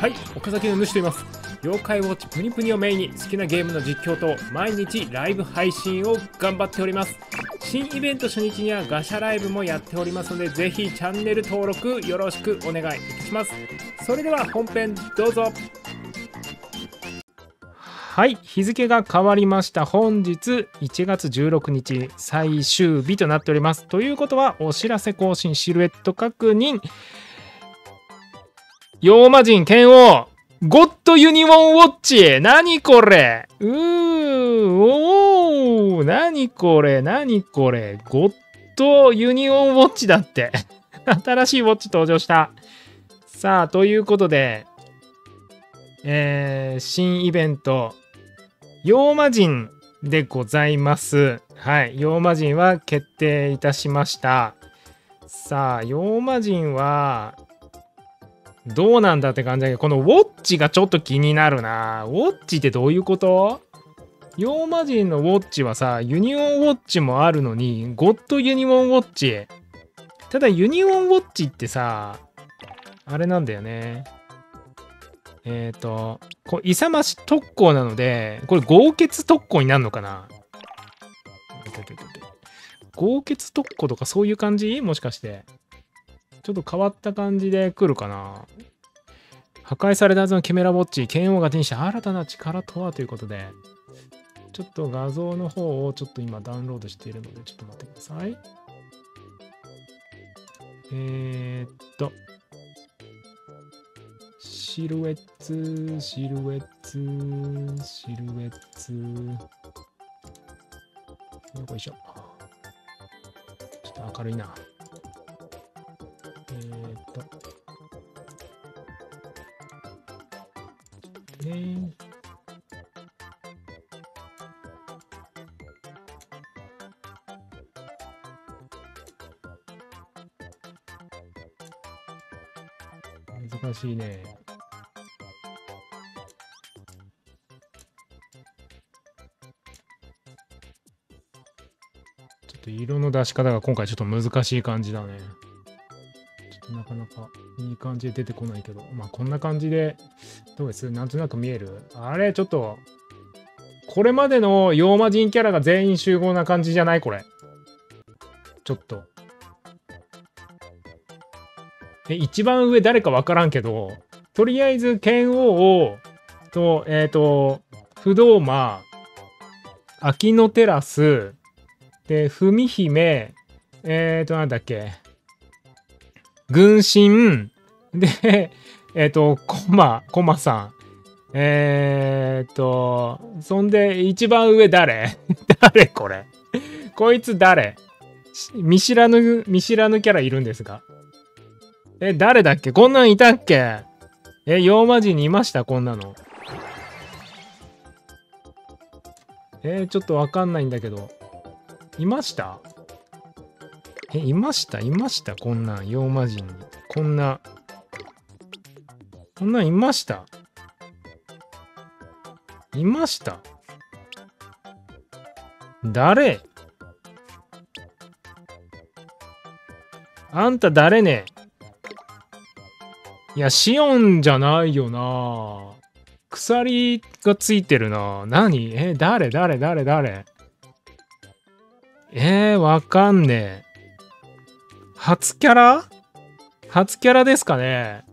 はい岡崎の主と言います。妖怪ウォッチプニプニをメインに好きなゲームの実況と毎日ライブ配信を頑張っております。新イベント初日にはガシャライブもやっておりますのでぜひチャンネル登録よろしくお願いいたします。それでは本編どうぞ。はい日付が変わりました。本日1月16日最終日となっております。ということはお知らせ更新シルエット確認。妖魔人剣王ゴッドユニオンウォッチ何これ？うーおー。何これ？何これ？ゴッドユニオンウォッチだって。新しいウォッチ登場した。さあということでえー、新イベント妖魔人でございます。はい。妖魔人は決定いたしました。さあ妖魔人はどうなんだって感じだけど、このウォッチがちょっと気になるな。ウォッチってどういうこと？妖魔人のウォッチはさ、ユニオンウォッチもあるのに、ゴッドユニオンウォッチ。ただユニオンウォッチってさ、あれなんだよね。えっ、ー、と、こう、勇まし特攻なので、これ豪傑特攻になるのかな？豪傑特攻とかそういう感じ？もしかして。ちょっと変わった感じで来るかな。破壊されたはずのケメラウォッチ、剣王が手にした新たな力とはということで、ちょっと画像の方をちょっと今ダウンロードしているので、ちょっと待ってください。えー、っと、シルエッツ、シルエッツ、シルエッツ。よいしょ。ちょっと明るいな。えっとね。難しいね。ちょっと色の出し方が今回ちょっと難しい感じだね。なかなかいい感じで出てこないけど、まあこんな感じで、どうです？なんとなく見える？あれちょっと、これまでの妖魔人キャラが全員集合な感じじゃない？これ。ちょっと。え、一番上誰かわからんけど、とりあえず剣王を、と、えっ、ー、と、不動魔、秋のテラス、で、文姫、えっ、ー、と、なんだっけ、軍神、で、えっ、ー、と、コマ、コマさん。えっ、ー、と、そんで、一番上誰？誰これ？こいつ誰？見知らぬ、見知らぬキャラいるんですが。え、誰だっけ？こんなんいたっけ？え、妖魔人にいました？こんなの。えー、ちょっとわかんないんだけど。いました？え、いました？いました？こんなん、妖魔人に。こんな。こんなんいました？いました？誰？あんた誰ね？いや、シオンじゃないよな。鎖がついてるな。何？え、誰？誰？誰？誰？えー、わかんねえ。初キャラ？初キャラですかね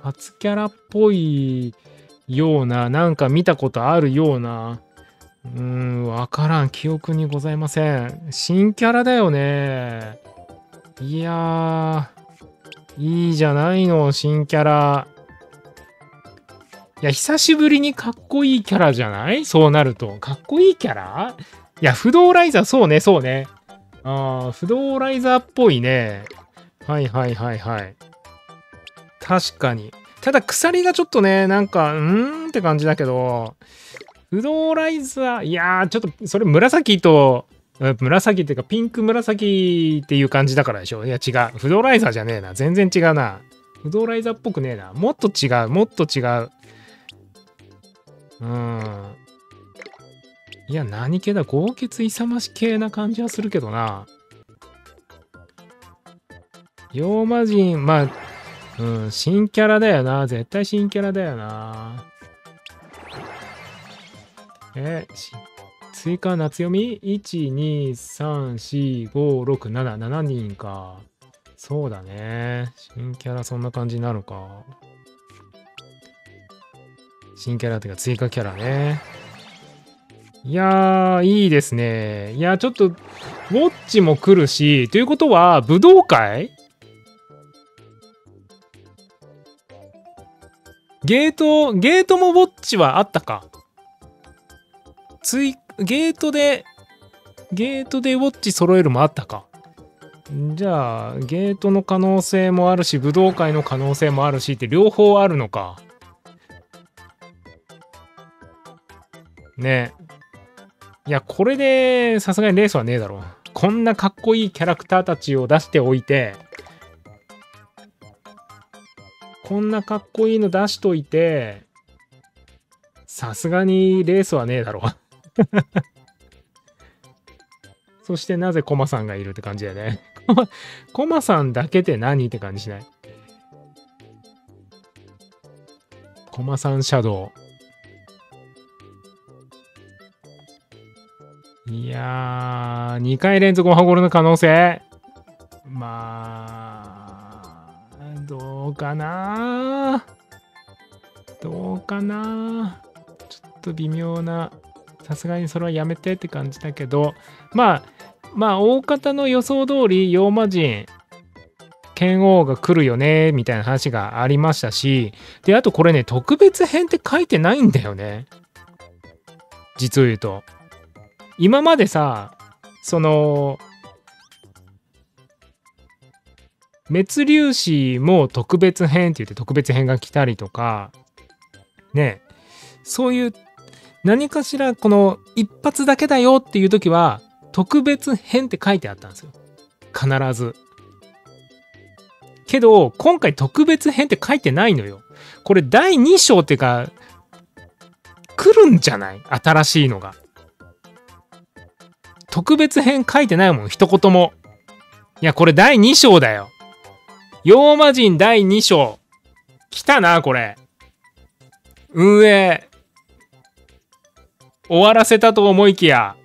初キャラっぽいような、なんか見たことあるような、うーん、わからん。記憶にございません。新キャラだよね。いやー、いいじゃないの、新キャラ。いや、久しぶりにかっこいいキャラじゃない？そうなると。かっこいいキャラ？いや、不動ライザー、そうね、そうね。ああ、不動ライザーっぽいね。はいはいはいはい。確かに。ただ、鎖がちょっとね、なんか、うーんって感じだけど、不動ライザー、いやー、ちょっと、それ紫と、紫っていうか、ピンク紫っていう感じだからでしょ？いや、違う。不動ライザーじゃねえな。全然違うな。不動ライザーっぽくねえな。もっと違う。もっと違う。うん。いや、何系だ？豪傑勇まし系な感じはするけどな。妖魔人、まあ、うん、新キャラだよな。絶対新キャラだよな。え、追加夏読み ?1、2、3、4、5、6、7、7人か。そうだね。新キャラそんな感じになるか。新キャラっていうか追加キャラね。いやー、いいですね。いや、ちょっと、ウォッチも来るし、ということは、武道会？ゲート、ゲートもウォッチはあったか。つい、ゲートで、ゲートでウォッチ揃えるもあったか。じゃあ、ゲートの可能性もあるし、武道会の可能性もあるしって両方あるのか。ねいや、これでさすがにレースはねえだろ。こんなかっこいいキャラクターたちを出しておいて、こんなかっこいいの出しといて、さすがにレースはねえだろ。そしてなぜコマさんがいるって感じだよね。コマさんだけで何って感じしない？コマさんシャドウ。いやー、2回連続オハゴルの可能性。まあ、どうかなどうかなちょっと微妙な、さすがにそれはやめてって感じだけど、まあ、まあ、大方の予想通り、妖魔人、剣王が来るよね、みたいな話がありましたし、で、あとこれね、特別編って書いてないんだよね。実を言うと。今までさその滅粒子も特別編って言って特別編が来たりとかねそういう何かしらこの一発だけだよっていう時は特別編って書いてあったんですよ。必ず。けど今回特別編って書いてないのよ。これ第2章っていうか来るんじゃない？新しいのが。特別編書いてないもん、一言も。いや、これ第2章だよ。妖魔人第2章。来たな、これ。運営。終わらせたと思いきや、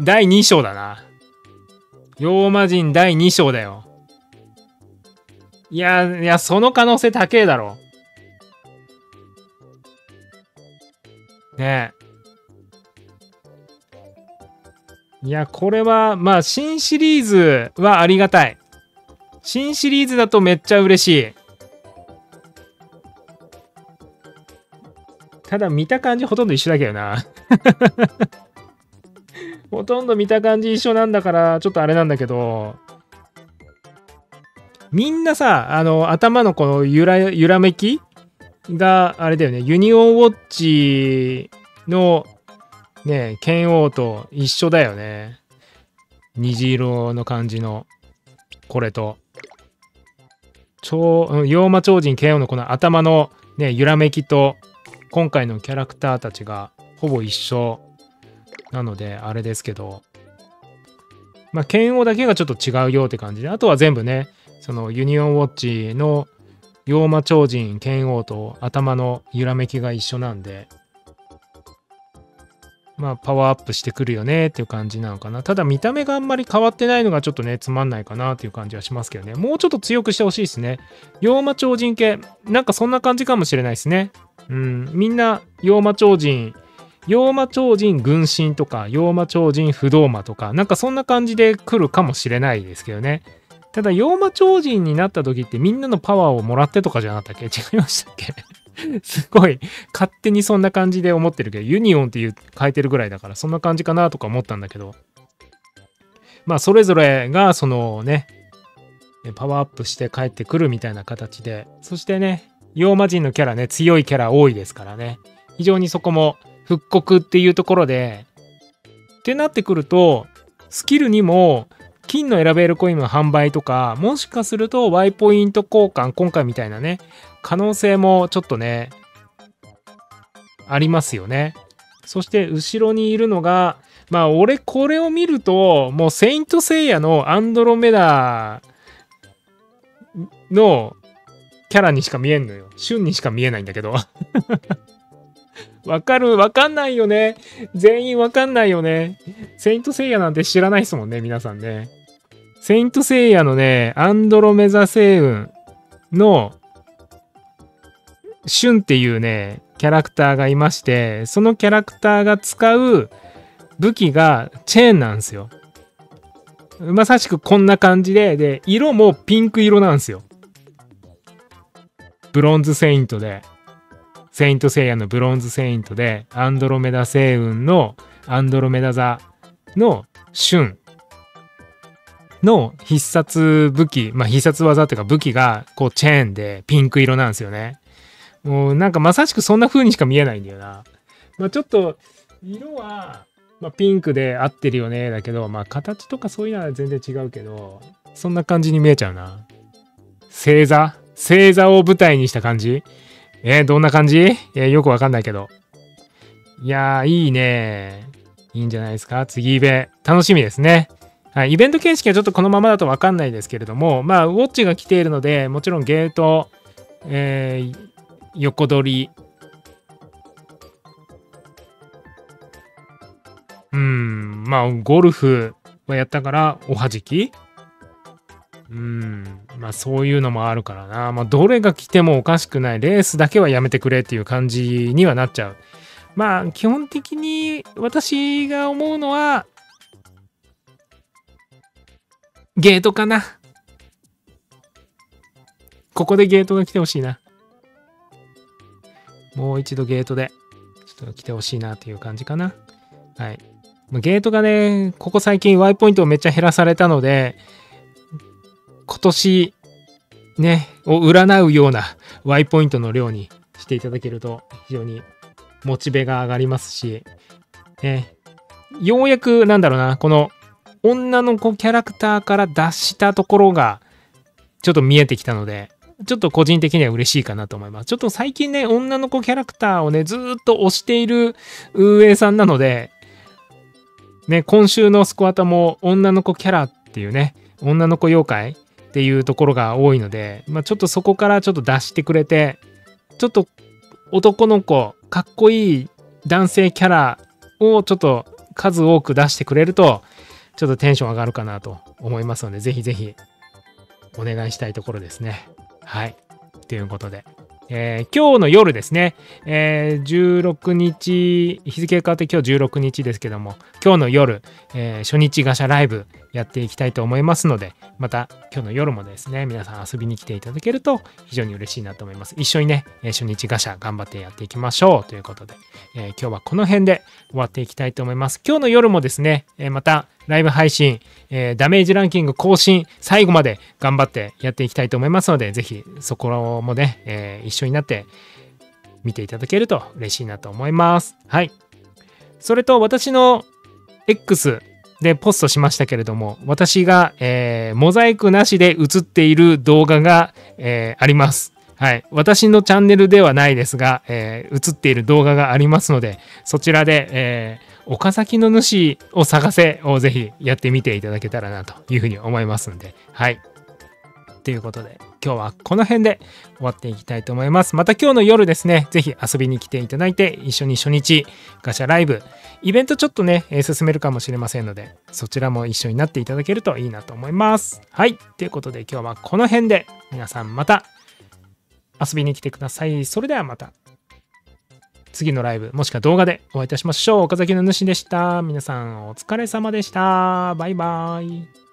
第2章だな。妖魔人第2章だよ。いや、いや、その可能性高えだろ。ねえ。いや、これは、まあ、新シリーズはありがたい。新シリーズだとめっちゃ嬉しい。ただ見た感じほとんど一緒だけどな。ほとんど見た感じ一緒なんだから、ちょっとあれなんだけど、みんなさ、あの、頭のこの揺ら揺らめきがあれだよね、ユニオンウォッチのね剣王と一緒だよね。虹色の感じの、これと。超、妖魔超人剣王のこの頭のね、揺らめきと、今回のキャラクターたちがほぼ一緒なので、あれですけど、まあ、剣王だけがちょっと違うよって感じで、あとは全部ね、そのユニオンウォッチの妖魔超人剣王と頭の揺らめきが一緒なんで、まあ、パワーアップしてくるよねっていう感じなのかな。ただ見た目があんまり変わってないのがちょっとね、つまんないかなっていう感じはしますけどね。もうちょっと強くしてほしいですね。妖魔超人系、なんかそんな感じかもしれないですね。うん、みんな妖魔超人、妖魔超人軍神とか、妖魔超人不動魔とか、なんかそんな感じで来るかもしれないですけどね。ただ、妖魔超人になった時ってみんなのパワーをもらってとかじゃなかったっけ？違いましたっけ？すごい勝手にそんな感じで思ってるけどユニオンっていう書いてるぐらいだからそんな感じかなとか思ったんだけど。まあそれぞれがそのねパワーアップして帰ってくるみたいな形でそしてね妖魔人のキャラね強いキャラ多いですからね。非常にそこも復刻っていうところでってなってくるとスキルにも金の選べるコインの販売とかもしかすると Y ポイント交換今回みたいなね可能性もちょっとね、ありますよね。そして後ろにいるのが、まあ俺これを見ると、もうセイントセイヤのアンドロメダのキャラにしか見えんのよ。旬にしか見えないんだけど。わかるわかんないよね。全員わかんないよね。セイントセイヤなんて知らないですもんね、皆さんね。セイントセイヤのね、アンドロメザ星雲の、シュンっていうね、キャラクターがいまして、そのキャラクターが使う武器がチェーンなんですよ。まさしくこんな感じで、で、色もピンク色なんですよ。ブロンズセイントで。セイントセイヤのブロンズセイントで、アンドロメダ星雲のアンドロメダ座の旬の必殺武器、まあ必殺技っていうか武器がこうチェーンでピンク色なんですよね。もうなんかまさしくそんな風にしか見えないんだよな。まあちょっと色は、まあ、ピンクで合ってるよねだけど、まあ形とかそういうのは全然違うけど、そんな感じに見えちゃうな。星座？星座を舞台にした感じ？えー、どんな感じ？えー、よくわかんないけど。いやー、いいねいいんじゃないですか？次イベ。楽しみですね。はい、イベント形式はちょっとこのままだとわかんないですけれども、まあ、ウォッチが来ているので、もちろんゲート、えー、横取り、うん、まあ、ゴルフはやったから、おはじきうん、まあそういうのもあるからな。まあどれが来てもおかしくない。レースだけはやめてくれっていう感じにはなっちゃう。まあ基本的に私が思うのは、ゲートかな？ここでゲートが来てほしいな。もう一度ゲートで、ちょっと来てほしいなっていう感じかな。はい。ゲートがね、ここ最近 Y ポイントをめっちゃ減らされたので、今年ね、を占うような Y ポイントの量にしていただけると非常にモチベが上がりますし、ね、ようやくなんだろうな、この女の子キャラクターから脱したところがちょっと見えてきたので、ちょっと個人的には嬉しいかなと思います。ちょっと最近ね、女の子キャラクターをね、ずっと推している運営さんなので、ね、今週のスコアタも女の子キャラっていうね、女の子妖怪っていうところが多いので、まあ、ちょっとそこからちょっと出してくれてちょっと男の子かっこいい男性キャラをちょっと数多く出してくれるとちょっとテンション上がるかなと思いますのでぜひぜひお願いしたいところですね。はい。ということで。えー、今日の夜ですね、えー、16日、日付変わって今日16日ですけども、今日の夜、えー、初日ガシャライブやっていきたいと思いますので、また今日の夜もですね、皆さん遊びに来ていただけると非常に嬉しいなと思います。一緒にね、初日ガシャ頑張ってやっていきましょうということで、え今日はこの辺で終わっていきたいと思います。今日の夜もですね、えまたライブ配信、えー、ダメージランキング更新、最後まで頑張ってやっていきたいと思いますので、ぜひそこもね、え、一緒になって見ていただけると嬉しいなと思います。はい。それと私の X でポストしましたけれども、私が、えー、モザイクなしで映っている動画が、えー、あります。はい。私のチャンネルではないですが、えー、映っている動画がありますので、そちらで、え、岡崎の主を探せをぜひやってみていただけたらなというふうに思いますんで、はい。ということで、今日はこの辺で終わっていきたいと思います。また今日の夜ですね、ぜひ遊びに来ていただいて、一緒に初日ガシャライブ、イベントちょっとね、え進めるかもしれませんので、そちらも一緒になっていただけるといいなと思います。はい。ということで今日はこの辺で、皆さんまた遊びに来てください。それではまた。次のライブ、もしくは動画でお会いいたしましょう。岡崎の主でした。皆さんお疲れ様でした。バイバイ。